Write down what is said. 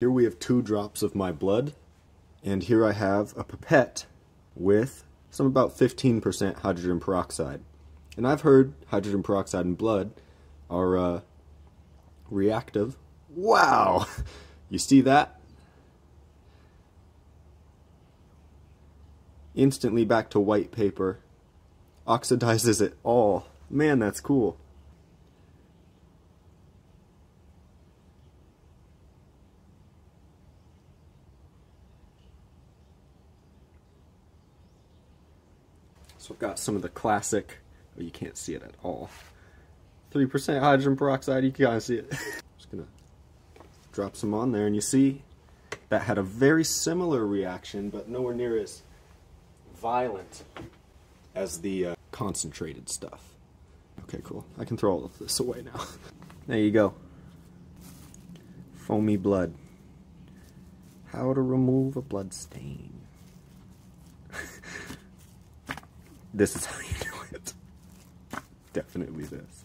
Here we have two drops of my blood, and here I have a pipette with some about 15% hydrogen peroxide. And I've heard hydrogen peroxide in blood are uh, reactive. Wow! You see that? Instantly back to white paper. Oxidizes it all. Man, that's cool. So I've got some of the classic, oh, you can't see it at all. 3% hydrogen peroxide, you can kind of see it. Just gonna drop some on there and you see that had a very similar reaction, but nowhere near as violent as the uh, concentrated stuff. Okay, cool. I can throw all of this away now. there you go. Foamy blood. How to remove a blood stain. this is how you do it. Definitely this.